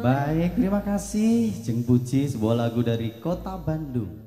Baik, terima kasih. Jeng Puji, sebuah lagu dari Kota Bandung.